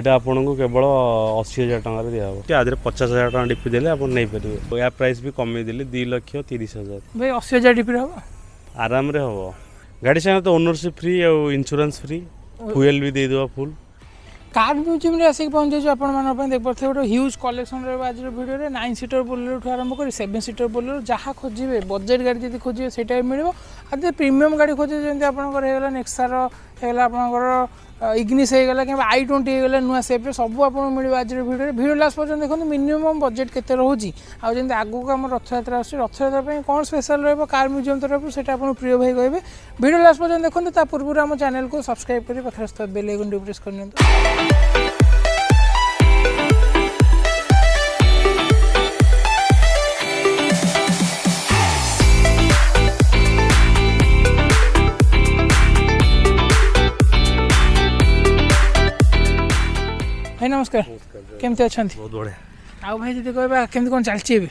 এটা ଆପଣଙ୍କୁ କେବଳ ଅଶୀ ହଜାର ଟଙ୍କାରେ ଦିଆହେବ କି ଆଧିରେ ପଚାଶ ହଜାର ଟଙ୍କା ଡିପି ଦେଲେ ଆପଣ ନେଇପାରିବେ ଏହା ପ୍ରାଇସ୍ ବି କମେଇ ଦେଲି ଦୁଇ ଲକ୍ଷ ତିରିଶ ହଜାର ଭାଇ ଅଶୀ ହଜାର ଡିପିରେ ହେବ ଆରାମରେ ହେବ ଗାଡ଼ି ସାଙ୍ଗରେ ତ ଓନରସିପ୍ ଫ୍ରି ଆଉ ଇନ୍ସୁରାନ୍ସ ଫ୍ରି ଫୁଏଲ୍ ବି ଦେଇଦେବା ଫୁଲ୍ କାର୍ ମ୍ୟୁଜିୟମ୍ରେ ଆସିକି ପହଞ୍ଚିଛୁ ଆପଣମାନଙ୍କ ପାଇଁ ଦେଖିପାରୁଥିବେ ଗୋଟେ ହ୍ୟୁଜ୍ କଲେକ୍ସନ୍ ରହିବ ଆଜିର ଭିଡ଼ିଓରେ ନାଇନ୍ ସିଟର୍ ବୋଲେରୋଠୁ ଆରମ୍ଭ କରି ସେଭେନ୍ ସିଟର୍ ବୋଲେରୋ ଯାହା ଖୋଜିବେ ବଜେଟ୍ ଗାଡ଼ି ଯଦି ଖୋଜିବେ ସେଇଟା ବି ମିଳିବ ଆଉ ଯଦି ପ୍ରିମିୟମ୍ ଗାଡ଼ି ଖୋଜୁଛନ୍ତି ଯେମିତି ଆପଣଙ୍କର ହେଇଗଲା ନେକ୍ସାର ହେଇଗଲା ଆପଣଙ୍କର ଇଗ୍ନିସ୍ ହେଇଗଲା କିମ୍ବା ଆଇ ଟ୍ୱେଣ୍ଟି ହେଇଗଲା ନୂଆ ସେପ୍ରେ ସବୁ ଆପଣଙ୍କୁ ମିଳିବ ଆଜିର ଭିଡ଼ିଓରେ ଭିଡ଼ିଓ ଲାଷ୍ଟ ପର୍ଯ୍ୟନ୍ତ ଦେଖନ୍ତୁ ମିନିମମ୍ ବଜେଟ୍ କେତେ ରହୁଛି ଆଉ ଯେମିତି ଆଗକୁ ଆମ ରଥଯାତ୍ରା ଆସୁଛି ରଥଯାତ୍ରା ପାଇଁ କ'ଣ ସ୍ପେଶାଲ୍ ରହିବ କାର୍ ମ୍ୟୁଜିୟମ୍ ତରଫରୁ ସେଇଟା ଆପଣ ପ୍ରିୟ ଭାଇ କହିବେ ଭିଡ଼ିଓ ଲାଷ୍ଟ ପର୍ଯ୍ୟନ୍ତ ଦେଖନ୍ତୁ ତା ପୂର୍ବରୁ ଆମ ଚ୍ୟାନେଲ୍କୁ ସବସ୍କ୍ରାଇବ୍ କରି ପାଖରେ ବେଲ୍ ଆଇକନ୍ ପ୍ରେସ୍ କରିନିଅନ୍ତୁ ଭାଇ ନମସ୍କାର କେମିତି ଅଛନ୍ତି ବହୁତ ବଢ଼ିଆ ଆଉ ଭାଇ ଯଦି କହିବା କେମିତି କ'ଣ ଚାଲିଛି ଏବେ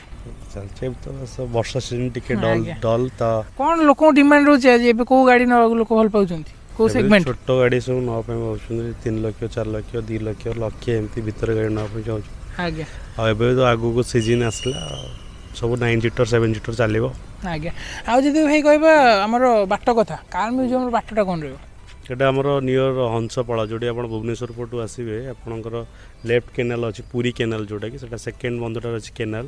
ଚାଲିଛି ଏବେ ତ ବର୍ଷା ସିଜନ୍ ଟିକେ ଡଲ୍ ଡଲ୍ ତ କ'ଣ ଲୋକଙ୍କ ଡିମାଣ୍ଡ ରହୁଛି ଆଜି ଏବେ କେଉଁ ଗାଡ଼ି ନେବାକୁ ଲୋକ ଭଲ ପାଉଛନ୍ତି କେଉଁ ସେଗମେଣ୍ଟ ଛୋଟ ଗାଡ଼ି ସବୁ ନେବା ପାଇଁ ଭାବୁଛନ୍ତି ତିନି ଲକ୍ଷ ଚାରି ଲକ୍ଷ ଦୁଇ ଲକ୍ଷ ଲକ୍ଷେ ଏମିତି ଭିତରେ ଗାଡ଼ି ନେବା ପାଇଁ ଚାହୁଁଛନ୍ତି ଆଜ୍ଞା ଆଉ ଏବେ ତ ଆଗକୁ ସିଜିନ୍ ଆସିଲା ସବୁ ନାଇନ୍ ସିଟର୍ ସେଭେନ୍ ସିଟର୍ ଚାଲିବ ଆଜ୍ଞା ଆଉ ଯଦି ଭାଇ କହିବା ଆମର ବାଟ କଥା କାର୍ ମ୍ୟୁଜିୟମ୍ର ବାଟଟା କ'ଣ ରହିବ এটা আমার নিୟର ହଂସପଳା ଯେଉଁଠି ଆପଣ ଭୁବନେଶ୍ୱର ପଟୁ ଆସିବେ ଆପଣଙ୍କର ଲେଫ୍ଟ କେନାଲ ଅଛି ପୁରୀ କେନାଲ ଯେଉଁଟାକି ସେଟା ସେକେଣ୍ଡ ବନ୍ଧଟାରେ ଅଛି କେନାଲ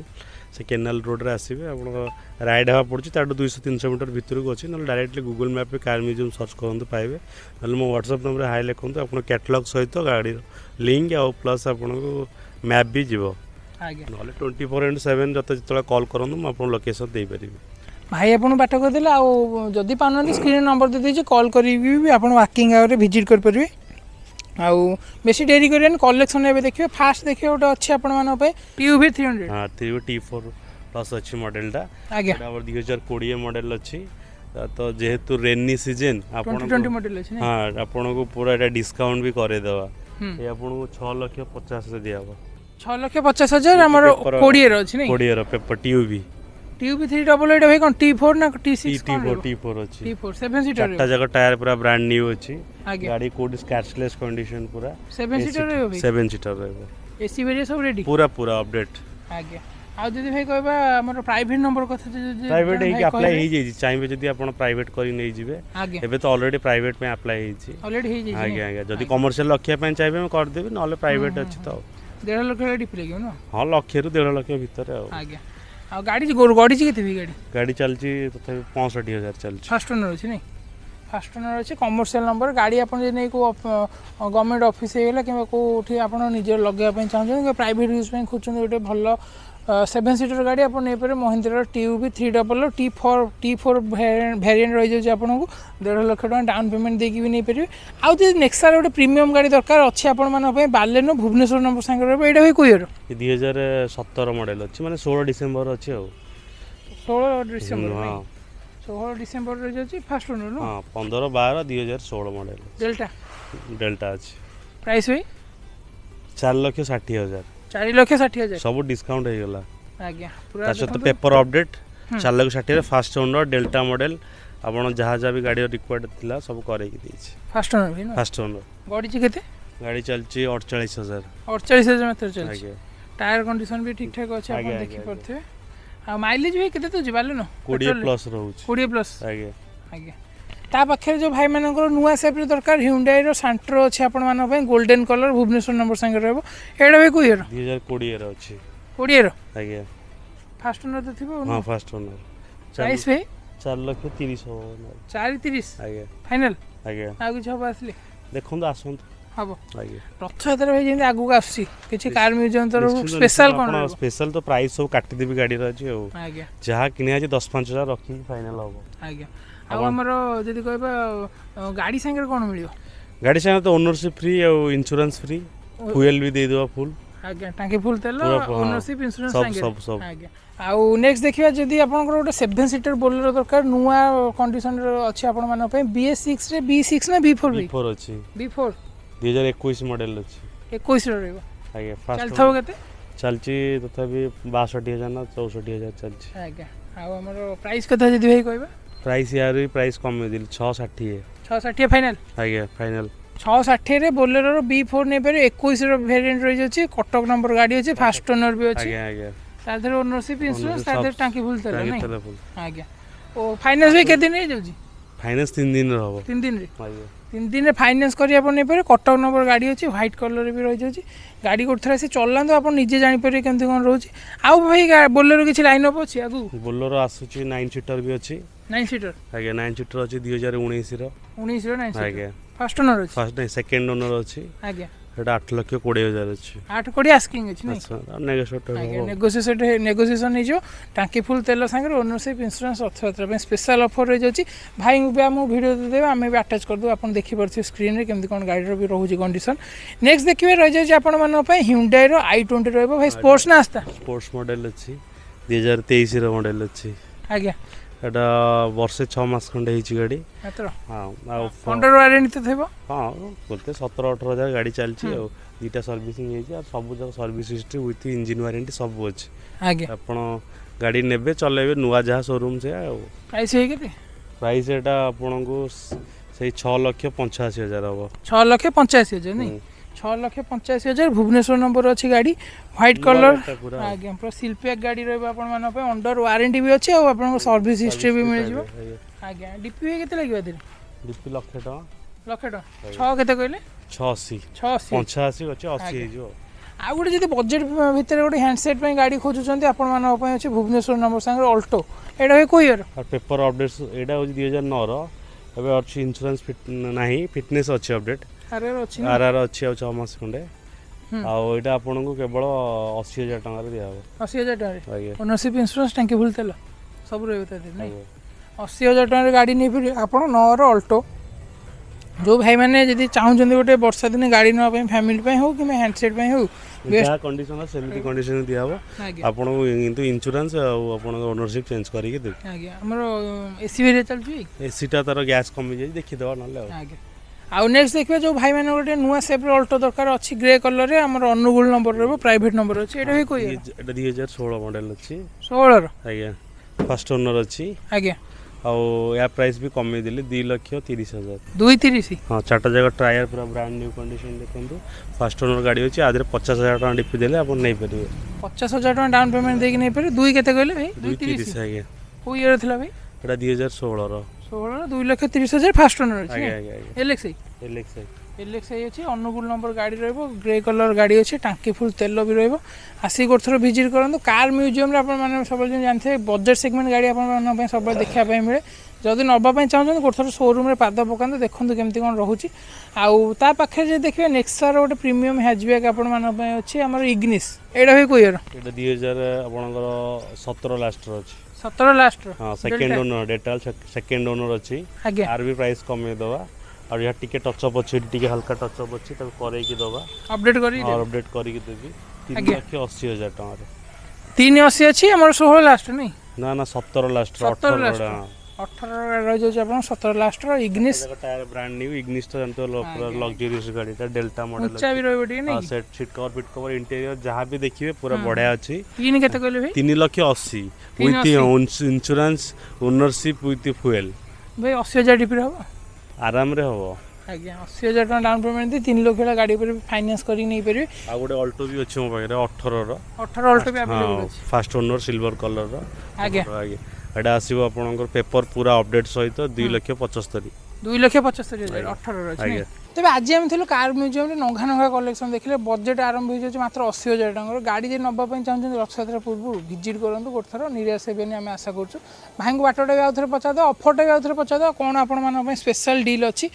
ସେ କେନାଲ ରୋଡ଼ରେ ଆସିବେ ଆପଣଙ୍କର ରାଇଟ୍ ହେବା ପଡ଼ୁଛି ତା'ଠୁ ଦୁଇଶହ ତିନିଶହ ମିଟର ଭିତରକୁ ଅଛି ନହେଲେ ଡାଇରେକ୍ଟଲି ଗୁଗୁଲ୍ ମ୍ୟାପ୍ରେ କାର୍ ମ୍ୟୁଜିୟମ୍ ସର୍ଚ୍ଚ କରନ୍ତୁ ପାଇବେ ନହେଲେ ମୋ ହ୍ୱାଟ୍ସଅପ୍ ନମ୍ବରରେ ହାଇ ଲେଖନ୍ତୁ ଆପଣ କ୍ୟାଟଲଗ୍ ସହିତ ଗାଡ଼ିର ଲିଙ୍କ ଆଉ ପ୍ଲସ୍ ଆପଣଙ୍କୁ ମ୍ୟାପ୍ ବି ଯିବ ନହେଲେ ଟ୍ୱେଣ୍ଟି ଫୋର୍ ଇଣ୍ଟୁ ସେଭେନ୍ ଯେତେ ଯେତେବେଳେ କଲ୍ କରନ୍ତୁ ମୁଁ ଆପଣଙ୍କୁ ଲୋକେସନ୍ ଦେଇପାରିବି ଭାଇ ଆପଣ ପାଠ କରିଦେଲେ ଆଉ ଯଦି ପାଉନାହାନ୍ତି ସ୍କ୍ରିନ୍ ନମ୍ବର ଦେଇଦେଇଛି କଲ୍ କରିକି ବି ଆପଣ ୱାର୍କିଂ ଆୱାରରେ ଭିଜିଟ୍ କରିପାରିବେ ଆଉ ବେଶୀ ଡେରି କରିବେନି କଲେକ୍ସନ୍ ଏବେ ଦେଖିବେ ଫାଷ୍ଟ ଦେଖିବେ ଗୋଟେ ଅଛି ଆପଣମାନଙ୍କ ପାଇଁ T V three hundred three T four plus ଅଛି ମଡ଼େଲଟା ଆଜ୍ଞା ଆମର ଦୁଇ ହଜାର କୋଡ଼ିଏ ମଡ଼େଲ ଅଛି ତ ଯେହେତୁ ରେନି ସିଜନ୍ ଆପଣ ହଁ ଆପଣଙ୍କୁ ପୁରା ଏଇଟା ଡିସ୍କାଉଣ୍ଟ ବି କରେଇଦେବା ଏ ଆପଣଙ୍କୁ ଛଅ ଲକ୍ଷ ପଚାଶ ହଜାର ଦିଆହେବ ଛଅ ଲକ୍ଷ ପଚାଶ ହଜାର ଆମର କୋଡ଼ିଏର ଅଛି କୋଡ଼ିଏର ପେପର୍ ଟି ଭି টিউবি 388 ଭାଇ কোন T4 ନା T6 T4 T4 ଅଛି T4 7 ସିଟର ଚାରଟା ଯାକ ଟାୟାର ପୁରା ବ୍ରାଣ୍ଡ ନ୍ୟୁ ଅଛି ଗାଡି କୋଡି ସ୍କ୍ରାଚଲେସ୍ କଣ୍ଡିସନ ପୁରା 7 ସିଟର ରହିବ 7 ସିଟର ରହିବ এসি ভেরিয়েন্ট সব রেডি পুরা পুরা আপডেট আজ্ঞা ଆଉ ଯଦି ଭାଇ କହିବା ଆମର ପ୍ରାଇଭେଟ୍ ନମ୍ବର କଥା ପ୍ରାଇଭେଟ୍ ହେଇକି ଆପ୍ଲାଏ ହେଇଯାଇଛି ଚାହିଁବେ ଯଦି ଆପଣ ପ୍ରାଇଭେଟ୍ କରି ନେଇଯିବେ ଏବେ ତ ଅଲରେଡି ପ୍ରାଇଭେଟ୍ ପାଇଁ ଆପ୍ଲାଏ ହେଇଛି ଅଲରେଡି ହେଇଯାଇଛି ଆଜ୍ଞା ଆଜ୍ଞା ଯଦି କମର୍ସିଆଲ ରଖିବା ପାଇଁ ଚାହିଁବେ ମୁଁ କରିଦେବି ନହେଲେ ପ୍ରାଇଭେଟ୍ ଅଛି ତ ଦେଢ଼ ଲକ୍ଷ ଡିପି ଲାଗିବ ନା ହଁ ଲକ୍ଷରୁ ଦେଢ଼ ଲକ୍ଷ ଭିତରେ ଆଉ ଆଜ୍ଞା ଆଉ ଗାଡ଼ି ଗଡ଼ିଛି କେତେ ବି ଗାଡ଼ି ଗାଡ଼ି ଚାଲିଛି ତଥାପି ପଞ୍ଚଷଠି ହଜାର ଚାଲିଛି ଫାଷ୍ଟ ଓନର୍ ଅଛି ନାଇଁ ଫାଷ୍ଟ ଓନର୍ ଅଛି କମର୍ସିଆଲ ନମ୍ବର ଗାଡ଼ି ଆପଣ ଯଦି ନେଇ କେଉଁ ଗଭର୍ଣ୍ଣମେଣ୍ଟ ଅଫିସ୍ ହେଇଗଲା କିମ୍ବା କେଉଁଠି ଆପଣ ନିଜର ଲଗେଇବା ପାଇଁ ଚାହୁଁଛନ୍ତି କିମ୍ବା ପ୍ରାଇଭେଟ୍ ୟୁଜ୍ ପାଇଁ ଖୋଜୁଛନ୍ତି ଗୋଟେ ଭଲ সেভেন সিটর গাড়ি আপনার এপরে মহিন্দ্রার TUV three double T four T four variant রয়েছে আপনার দেড় লক্ষ টাকা ডাউন পেমেন্ট দিয়ে বি নেইপারে আউ যদি নেক্সার গোটে প্রিমিয়ম গাড়ি দরকার অছি আপনার বার্লেন ভুবনেশ্বর নম্বর সাংগে রহব এটা হুই কুইয়ের দুই হাজার সতের মডেল অছি মানে ষোল ডিসেম্বর অছি আউ ষোল ডিসেম্বর ষোহল ডিসেম্বর রয়েছে ফার্স্ট ওনার না হ্যাঁ পনেরো বারো দুই হাজার ষোলো মডেল ডেল্টা ডেল্টা আছে প্রাইস ওই চার লক্ষ ষাঠিয়ে হাজার ଚାରି ଲକ୍ଷ ଷାଠିଏ ହଜାର ସବୁ ଡିସକାଉଣ୍ଟ ହେଇଗଲା ଆଜ୍ଞା ତା ସହିତ ପେପର ଅପଡେଟ୍ ଚାରି ଲକ୍ଷ ଷାଠିଏ ଫାଷ୍ଟ ଓନର ଡେଲ୍ଟା ମଡେଲ ଆପଣ ଯାହା ଯାହା ବି ଗାଡ଼ିର ରିକ୍ୱାର୍ଡ଼ ଥିଲା ସବୁ କରେଇକି ଦେଇଛି ଫାଷ୍ଟ ଓନର ଫାଷ୍ଟ ଓନର ଗଡ଼ିଛି କେତେ ଗାଡ଼ି ଚାଲିଛି ଅଡ଼ଚାଳିଶ ହଜାର ଅଡ଼ଚାଳିଶ ହଜାର ମାତ୍ର ଚାଲିଛି ଟାୟାର କଣ୍ଡିସନ ବି ଠିକ୍ ଠାକ୍ ଅଛି ଆପଣ ଦେଖିପାରୁଥିବେ ଆଉ ମାଇଲେଜ ବି କେତେ ଦେଉଛି ବାଲୁନ କୋଡ଼ିଏ ପ୍ଲସ୍ ରହୁଛି କୋଡ଼ିଏ ପ୍ଲସ୍ ଆଜ୍ଞା ଆଜ୍ଞା ତା ପାଖରେ ଯେଉଁ ଭାଇମାନଙ୍କର ନୂଆ ସେପ୍ରେ ଦରକାର ହ୍ୟୁଣ୍ଡାଇର ସାଣ୍ଟ୍ରୋ ଅଛି ଆପଣମାନଙ୍କ ପାଇଁ ଗୋଲ୍ଡେନ୍ କଲର୍ ଭୁବନେଶ୍ୱର ନମ୍ବର ସାଙ୍ଗରେ ରହିବ ଏଇଟା ଭାଇ କେଉଁ ଦୁଇ ହଜାର କୋଡ଼ିଏର ଅଛି କୋଡ଼ିଏର ଆଜ୍ଞା ଫାଷ୍ଟ ଓନର୍ ତ ଥିବ ହଁ ଫାଷ୍ଟ ଓନର୍ ପ୍ରାଇସ୍ ଭାଇ ଚାରି ଲକ୍ଷ ତିରିଶ ହେବ ଚାରି ତିରିଶ ଆଜ୍ଞା ଫାଇନାଲ୍ ଆଜ୍ଞା ଆଉ କିଛି ହେବ ଆସିଲେ ଦେଖନ୍ତୁ ଆସନ୍ତୁ ହେବ ରଥଯାତ୍ରା ଭାଇ ଯେମିତି ଆଗକୁ ଆସୁଛି କିଛି କାର୍ ମ୍ୟୁଜିୟମ୍ ତରଫରୁ ସ୍ପେଶାଲ୍ କ'ଣ ସ୍ପେଶାଲ୍ ତ ପ୍ରାଇସ୍ ସବୁ କାଟିଦେବି ଗାଡ଼ିର ଅଛି ଆଉ ଆଜ୍ଞା ଯାହା କିଣିବା ଅଛି ଦଶ ପାଞ୍ଚ ହଜାର ରଖିକି ଫାଇନାଲ୍ ହବ ଆଜ୍ଞା ଆଉ ଆମର ଯଦି କହିବା ଗାଡ଼ି ସାଙ୍ଗରେ କ'ଣ ମିଳିବ ଗାଡ଼ି ସାଙ୍ଗରେ ତ ଓନରସିପ୍ ଫ୍ରି ଆଉ ଇନ୍ସୁରାନ୍ସ ଫ୍ରି ଫୁଏଲ୍ ବି ଦେଇଦେବା ଫୁଲ୍ ଟାଙ୍କି ଫୁଲ୍ ତେଲ ଓନରସିପ୍ ଆଉ ନେକ୍ସଟ ଦେଖିବା ଯଦି ଆପଣଙ୍କର ଗୋଟେ ସେଭେନ୍ ସିଟର ବୋଲେରୋ ଦରକାର ନୂଆ କଣ୍ଡିସନର ଅଛି ଆପଣମାନଙ୍କ ପାଇଁ ବି ଏସ୍ ସିକ୍ସରେ ବି ସିକ୍ସ ନା ବି ଫୋର୍ ବି ଫୋର୍ ଅଛି ବି ଫୋର୍ ଦୁଇ ହଜାର ଏକୋଇଶ ମଡ଼େଲ ଅଛି ଏକୋଇଶରେ ରହିବ ଆଜ୍ଞା ଚାଲିଥିବ କେତେ ଚାଲିଛି ତଥାପି ବାଷଠି ହଜାର ନା ଚଉଷଠି ହଜାର ଚାଲିଛି ଆଜ୍ଞା ଆଉ ଆମର ପ୍ରାଇସ୍ କଥା ଯଦି ଭାଇ କହିବା ପ୍ରାଇସ୍ ୟାର ବି ପ୍ରାଇସ୍ କମେଇଦେଲି ଛଅ ଷାଠିଏ ଛଅ ଷାଠିଏ ଫାଇନାଲ୍ ଆଜ୍ଞା ଫାଇନାଲ୍ ଛଅ ଷାଠିଏରେ ବୋଲେରୋର ବି ଫୋର୍ ନେଇପାରିବେ ଏକୋଇଶର ଭେରିଏଣ୍ଟ ରହିଯାଉଛି କଟକ ନମ୍ବର ଗାଡ଼ି ଅଛି ଫାଷ୍ଟ ଓନର ବି ଅଛି ତା ଦେହରେ ଓନରସିପ୍ ଇନ୍ସୁରାନ୍ସ ତା ଦେହରେ ଟାଙ୍କି ଫୁଲ୍ ତେଲ ନାଇଁ ଆଜ୍ଞା ଓ ଫାଇନାନ୍ସ ବି କେତେ ଦିନ ହେଇଯାଉଛି ফাইনান্স তিন দিনের হব তিন দিনের তিন দিনের ফাইনান্স করি আপনার নেইপারে কটক নম্বর গাড়ি অছি হোয়াইট কলর বি রয়েছে গাড়ি গোটে থর আসি চলান্তু আপনার নিজে জাঁপারে কেমন কোণ রয়েছে আউ ভাই বোলেরো কিছু লাইন অপ অছি আগু বোলেরো আসুচি নাইন সিটর বি অছি নাইন সিটর আজ্ঞা নাইন সিটর অছি দুই হাজার উনিশর উনিশর নাইন আজ্ঞা ফার্স্ট ওনর অছি ফার্স্ট নাইন সেকেন্ড ওনর অছি আজ্ঞা এটা আট লক্ষ কোড়ি হাজার আছে আট কোড়ি আস্কিং আছে না নেগোসিয়েট নেগোসিয়েসন হয়ে টাঙ্কি ফুল তেল সাথে ownership insurance Rathayatra special offer রয়ে যাচ্ছে ভাই বি আমি ভিডিও দেবে আমি বি আটাচ করে দেবো আপনার দেখিপারে স্ক্রিনে কেমতি কোণ গাড়ির বি রয়েছে কন্ডিশন নেক্সট দেখবে রয়ে যাচ্ছে আপনার হিউন্ডাইর আই টোয়েন্টি রহব ভাই স্পোর্টস না আস্তা স্পোর্টস মডেল আছে দুই হাজার তেইশর মডেল আছে আজ্ঞা ଏଇଟା ବର୍ଷେ ଛଅ ମାସ ଖଣ୍ଡେ ହେଇଛି ଗାଡ଼ି ହଁ ଆଉ ଅଣ୍ଡର ୱାରେଣ୍ଟି ତ ଥିବ ହଁ ବୋଧେ ସତର ଅଠର ହଜାର ଗାଡ଼ି ଚାଲିଛି ଆଉ ଦୁଇଟା ସର୍ଭିସିଂ ହେଇଛି ଆଉ ସବୁଯାକ service history with engine warranty ସବୁ ଅଛି ଆଜ୍ଞା ଆପଣ ଗାଡ଼ି ନେବେ ଚଲେଇବେ ନୂଆ ଯାହା ସୋରୁମ୍ ସେ ଆଉ ପ୍ରାଇସ୍ ହେଇ କେତେ ପ୍ରାଇସ୍ ଏଇଟା ଆପଣଙ୍କୁ ସେଇ ଛଅ ଲକ୍ଷ ପଞ୍ଚାଅଶୀ ହଜାର ହେବ ଛଅ ଲକ୍ଷ ପଞ୍ଚାଅଶୀ ହଜାର ନାଇଁ ଛଅ ଲକ୍ଷ ପଞ୍ଚାଅଶୀ ହଜାର ଭୁବନେଶ୍ୱର ନମ୍ବର ଅଛି ଗାଡ଼ି ହ୍ୱାଇଟ୍ କଲର୍ ଆଜ୍ଞା ପୁରା ସିଲ୍ପ୍ୟାକ୍ ଗାଡ଼ି ରହିବ ଆପଣମାନଙ୍କ ପାଇଁ ଅଣ୍ଡର ୱାରେଣ୍ଟି ବି ଅଛି ଆଉ ଆପଣଙ୍କ ସର୍ଭିସ୍ ହିଷ୍ଟ୍ରି ବି ମିଳିଯିବ ଆଜ୍ଞା ଡିପି ଭାଇ କେତେ ଲାଗିବ ଏଥିରେ ଡିପି ଲକ୍ଷେ ଟଙ୍କା ଲକ୍ଷେ ଟଙ୍କା ଛଅ କେତେ କହିଲେ ଛଅଅଶୀ ଛଅଅଶୀ ପଞ୍ଚାଅଶୀ ଅଛି ଅଶୀ ହେଇଯିବ ଆଉ ଗୋଟେ ଯଦି ବଜେଟ୍ ଭିତରେ ଗୋଟେ ହ୍ୟାଣ୍ଡସେଟ୍ ପାଇଁ ଗାଡ଼ି ଖୋଜୁଛନ୍ତି ଆପଣମାନଙ୍କ ପାଇଁ ଅଛି ଭୁବନେଶ୍ୱର ନମ୍ବର ସାଙ୍ଗରେ ଅଲ୍ଟୋ ଏଇଟା ହୁଏ କେଉଁ ଇୟର ପେପର ଅପଡ଼େଟ୍ ଏଇଟା ହେଉଛି ଦୁଇ ହଜାର ନଅର ଏବେ ଅଛି ଇନ୍ସୁରାନ୍ସ ନାହିଁ ଫିଟନେସ୍ ଅଛି ଅପଡ଼େଟ୍ ଆର୍ ଆର୍ ଅଛି ଆଉ ଛଅ ମାସ ଖଣ୍ଡେ ଆଉ ଏଇଟା ଆପଣଙ୍କୁ କେବଳ ଅଶୀ ହଜାର ଟଙ୍କାରେ ଦିଆହେବ ଅଶୀ ହଜାର ଟଙ୍କାରେ ଓନରସିପ୍ ଇନ୍ସୁରାନ୍ସ ଟାଙ୍କି ଫୁଲ୍ ତେଲ ସବୁ ରହିବ ତା ଦେହରେ ନାଇଁ ଅଶୀ ହଜାର ଟଙ୍କାରେ ଗାଡ଼ି ନେଇପାରିବେ ଆପଣ ନଅର ଅଲ୍ଟୋ ଯେଉଁ ଭାଇମାନେ ଯଦି ଚାହୁଁଛନ୍ତି ଗୋଟେ ବର୍ଷା ଦିନେ ଗାଡ଼ି ନେବା ପାଇଁ ଫ୍ୟାମିଲି ପାଇଁ ହେଉ କିମ୍ବା ହ୍ୟାଣ୍ଡସେଟ୍ ପାଇଁ ହେଉ ଯାହା କଣ୍ଡିସନ ସେମିତି କଣ୍ଡିସନ ଦିଆହେବ ଆପଣଙ୍କୁ କିନ୍ତୁ ଇନ୍ସୁରାନ୍ସ ଆଉ ଆପଣଙ୍କ ଓନରସିପ୍ ଚେଞ୍ଜ କରିକି ଦେବେ ଆଜ୍ଞା ଆମର ଏସି ଭେରିଆ ଚାଲୁଛି ଏସିଟା ତାର ଗ୍ୟାସ୍ କମିଯାଇଛି ଦେଖିଦେବା ନହେଲେ ଆଉ ଆଜ୍ଞା ଆଉ ନେକ୍ସଟ ଦେଖିବା ଯେଉଁ ଭାଇମାନେ ଗୋଟେ ନୂଆ ସେପ୍ରେ ଅଲ୍ଟୋ ଦରକାର ଅଛି ଗ୍ରେ କଲର୍ରେ ଆମର ଅନୁଗୁଳ ନମ୍ବର ରହିବ ପ୍ରାଇଭେଟ୍ ନମ୍ବର ଅଛି ଏଇଟା ବି କହିବେ ଏଇଟା ଦୁଇ ହଜାର ଷୋହଳ ମଡ଼େଲ୍ ଅଛି ଷୋହଳର ଆଜ୍ଞା ଫାଷ୍ଟ ଓନର୍ ଅଛି ଆଜ୍ଞା ଆଉ ୟା ପ୍ରାଇସ୍ ବି କମେଇ ଦେଲି ଦୁଇ ଲକ୍ଷ ତିରିଶ ହଜାର ଦୁଇ ତିରିଶ ହଁ ଚାରିଟା ଯାକ ଟାୟାର ପୁରା ବ୍ରାଣ୍ଡ ନ୍ୟୁ କଣ୍ଡିସନ୍ ଦେଖନ୍ତୁ ଫାର୍ଷ୍ଟ ଓନର୍ ଗାଡ଼ି ଅଛି ଆ ପଚାଶ ହଜାର ଟଙ୍କା ଡିପି ଦେଲେ ଆପଣ ନେଇପାରିବେ ପଚାଶ ହଜାର ଟଙ୍କା ଡାଉନ୍ ପେମେଣ୍ଟ ଦେଇକି ନେଇପାରିବେ ଦୁଇ କେତେ କହିଲେ ଭାଇ ଦୁଇ ତିରିଶ ଆଜ୍ଞା କେଉଁ ଇୟର ଥିଲା ଭାଇ ଏଇଟା ଦୁଇ ହଜାର ଷୋହଳର ষোলো দুই লক্ষ তিরিশ হাজার ফার্স্ট ওনার ଅଛି ଏଲ୍ଏକ୍ସଆଇ ଏଲ୍ଏକ୍ସଆଇ ଏଲ୍ଏକ୍ସଆଇ ଅଛି ଅନୁଗୁଳ ନମ୍ବର ଗାଡ଼ି ରହିବ ଗ୍ରେ କଲର୍ ଗାଡ଼ି ଅଛି ଟାଙ୍କି ଫୁଲ୍ ତେଲ ବି ରହିବ ଆସିକି ଗୋଟେ ଥର ଭିଜିଟ୍ କରନ୍ତୁ କାର୍ ମ୍ୟୁଜିୟମ୍ରେ ଆପଣମାନେ ସବୁବେଳେ ଜାଣିଥିବେ ବଜେଟ୍ ସେଗମେଣ୍ଟ ଗାଡ଼ି ଆପଣମାନଙ୍କ ପାଇଁ ସବୁବେଳେ ଦେଖିବା ପାଇଁ ମିଳେ ଯଦି ନେବା ପାଇଁ ଚାହୁଁଛନ୍ତି ଗୋଟେ ଥର ସୋରୁମ୍ରେ ପାଦ ପକାନ୍ତୁ ଦେଖନ୍ତୁ କେମିତି କ'ଣ ରହୁଛି ଆଉ ତା ପାଖରେ ଯଦି ଦେଖିବେ ନେକ୍ସାର ଗୋଟେ ପ୍ରିମିୟମ୍ ହ୍ୟାଚବ୍ୟାକ୍ ଆପଣମାନଙ୍କ ପାଇଁ ଅଛି ଆମର ଇଗ୍ନିସ୍ ଏଇଟା ହୁଏ କୋଉ ଇୟର ଏଇଟା ଦୁଇ ହଜାର ଆପଣଙ୍କର ସତର ଲାଷ୍ଟର ଅଛି ସତର ଲାଷ୍ଟର ହଁ second owner detail second owner ଅଛି ଆଜ୍ଞା ଆର୍ ବି ପ୍ରାଇସ୍ କମେଇ ଦେବା ଆଉ ଏହା ଟିକେ ଟଚ୍ଅପ୍ ଅଛି ଟିକେ ହାଲକା ଟଚ୍ଅପ୍ ଅଛି ତାକୁ କରେଇକି ଦେବା ଅପଡେଟ୍ କରିକି ଅପଡେଟ୍ କରିକି ଦେବି ତିନି ଲକ୍ଷ ଅଶୀ ହଜାର ଟଙ୍କାରେ ତିନି ଅଶୀ ଅଛି ଆମର ଷୋହଳ ଲାଷ୍ଟ ନାଇଁ ନା ନା ସତର ଲାଷ୍ଟ ଅଠର ଅଠର ରହିଯାଉଛି ଆପଣ ସତର ଲାଷ୍ଟର Ignis tyre brand new Ignis ତ ଜାଣିଥିବ ଲକ୍ଜରିୟସ୍ ଗାଡ଼ିଟା ଡେଲ୍ଟା ମଡେଲ ଉଚ୍ଚା ବି ରହିବ ଟିକେ ନାଇଁ ଫିଟ୍ କଭର ଇଣ୍ଟେରିୟର ଯାହା ବି ଦେଖିବେ ପୁରା ବଢିଆ ଅଛି କେତେ କହିଲେ ଭାଇ ତିନି ଲକ୍ଷ ଅଶୀ with insurance ownership with fuel ଭାଇ ଅଶୀ ହଜାର ଡିପିରେ ହବ ଆରାମରେ ହବ ଆଜ୍ଞା ଅଶୀ ହଜାର ଟଙ୍କା ଡାଉନ୍ ପେମେଣ୍ଟ ତିନି ଲକ୍ଷ ଗାଡ଼ି ଉପରେ ଫାଇନାନ୍ସ କରିକି ନେଇପାରିବେ ଆଉ ଗୋଟେ ଅଲ୍ଟୋ ବି ଅଛି ମୋ ପାଖରେ ଅଠରର ଅଠର ଅଲ୍ଟୋ ବି ଫାଷ୍ଟ ଓନର ସିଲଭର କଲର୍ର ଆଜ୍ଞା ଆଜ୍ଞା এটা আসিব আপনার পেপর পুরা অপডেট সহিত দুই লক্ষ পঁচস্তরি দুই লক্ষ পঁচস্তরি হাজার অঠরের আছে তবে আজ আমি থিলু কার মিউজিয়াম নঘা নঘা কলেকশন দেখলে বজেট আরম্ভ হয়ে যাচ্ছে মাত্র অশী হাজার টাকার গাড়ি যে নেওয়া চাহিদা রথযাত্রা পূর্ব ভিজিট করতু গোটে থর নিরাশ হেবেনি আমি আশা করছু ভাইঙ্কু বাটটা বি আউথরে পচার দেওয়া অফরটা বি আউথরে পচার দেওয়া কোণ আপনার স্পেশাল ডিল অছি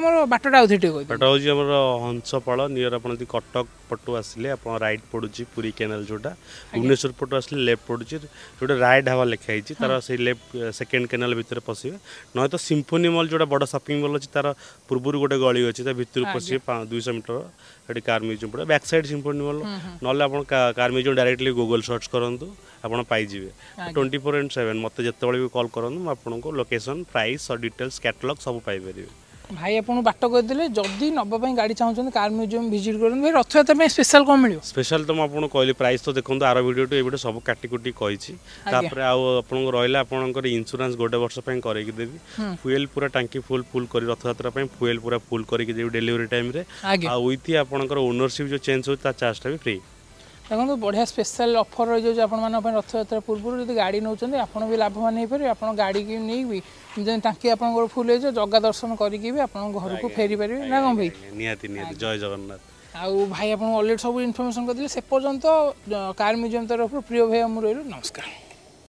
আমার বাটটা আউথরে টিকে বাটটা হচ্ছে আমার হংসপাল নিয়ার আপনার যদি কটক পটু আসলে আপনার রাইট পড়ুছি পুরী ক্যানেল যেটা ভুবনেশ্বর পটু আসলে লেফট পড়ুছি যেটা রাইট হওয়া লেখা হয়েছে তার সেই লেফট সেকেন্ড ক্যানেল ভিতরে পশিবে তো সিম্ফোনি মল যেটা বড় সপিং মল অছে তার পূর্বর গোটে ଗଳି ଅଛି ତା ଭିତରୁ ପଶିବେ ଦୁଇଶହ ମିଟର ସେଠି କାର୍ ମ୍ୟୁଜିୟମ୍ ପଡ଼ିବ ବ୍ୟାକ୍ ସାଇଡ଼୍ ସିମ୍ଫୋନି ମଲ୍ ନହେଲେ ଆପଣ car museum directly Google search କରନ୍ତୁ ଆପଣ ପାଇଯିବେ ଟ୍ୱେଣ୍ଟି ଫୋର୍ ଇଣ୍ଟୁ ସେଭେନ୍ ମୋତେ ଯେତେବେଳେ ବି କଲ୍ କରନ୍ତୁ ମୁଁ ଆପଣଙ୍କୁ ଲୋକେସନ୍ ପ୍ରାଇସ୍ ଆଉ ଡିଟେଲ୍ସ କ୍ୟାଟଲଗ୍ ସବୁ ପାଇପାରିବେ ভাই আপনার বাট করেদেলে যদি নবা গাড়ি চাহুন কার মিউজিয়াম ভিজিট করুন ভাই রথযাত্রা স্পেশাল কম মিলবে স্পেশাল তো আপনার কহিলি প্রাইস তো দেখুন আর ভিডিও টু এভিডিও সব কাটি কুটি কইছি তারপরে আপনার রহলা আপনার ইনসুরেন্স গোটে বর্ষ করাইকি দেবি ফুয়েল পুরা টাঙ্কি ফুল ফুল করে রথযাত্রা ফুয়েল পুরা ফুল করি দেবি ডেলিভারি টাইমে আ উইথ আপনার ওনরশিপ যে চেঞ্জ হচ্ছে তার চার্জটা বি ফ্রি দেখুন বড়িয়া স্পেশাল অফর রয়েছে আপনার রথযাত্রা পূর্ব যদি গাড়ি নেওয়া আপনার বি লাভবান হয়ে পারে আপনার গাড়িকে নিয়ে যদি টাঙ্কি আপনার ফুল হয়ে জগা দর্শন করি আপনার ঘরক ফেরি পারে না কম ভাই নিহতি নিহতি জয় জগন্নাথ আউ ভাই আপনার অলরেডি সব ইনফরমেশন করে সে পর্যন্ত কার মিউজিয়াম তরফ প্রিয় ভাই আমি রইলু নমস্কার